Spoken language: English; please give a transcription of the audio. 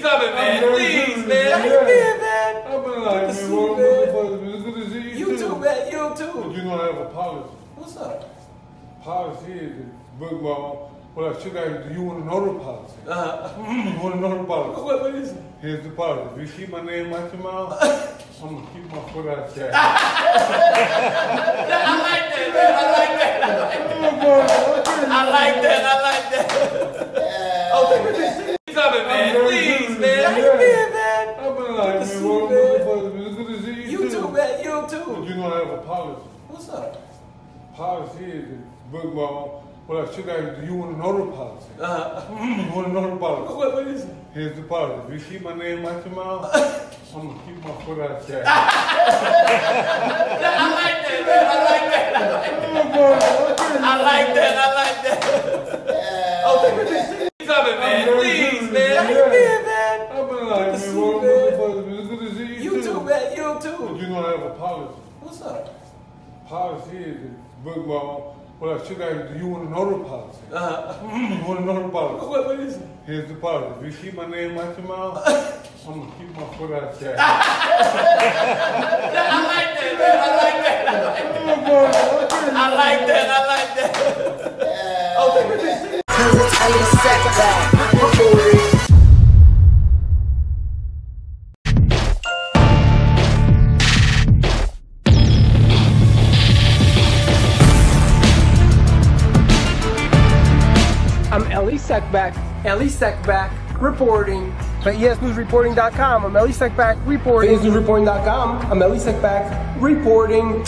Coming, man. Please, man. How you been, man? I've been like, man, what, you, what man. It's good to see you, You too, man. You But you know I have a policy. What's up? Policy is book ball. Well, I should have. Do you want to know the policy? Uh-huh. you want to know the policy? what, what is it? Here's the policy. If you keep my name out your mouth, I'm gonna keep my foot out your ass. I like that, man. I like that. I like that. I like that. Okay. Coming, man. Please, man. How you been, man? I've been like, Good to man, see what, you, what man. the fuck? It's good to see you, You too, man. You But too. you know I have a policy. What's up? Policy is that book ball. Well, I should have. Do you want to know the policy? Uh-huh. you want to know the policy? what, what is it? Here's the policy. If you keep my name out your mouth, I'm gonna keep my foot out your ass. I like that, man. I like that. I like that. I like that. Okay. Coming, man. Please, man. How you been, man? I've been like, man, too. You But too. you know I have a policy. What's up? Policy is that book ball. Well, I should have. Do you want to know the policy? Uh-huh. you want to know the policy? what, what is it? Here's the policy. If you keep my name out your mouth, I'm gonna keep my foot out your ass. I like that, man. I like that. I like that. I like that. Okay. Elie Seckbach. I'm Elie Seckbach, Elie Seckbach, reporting E ESNewsReporting.com. I'm Elie Seckbach, reporting. ESNewsReporting.com. I'm Elie Seckbach, reporting.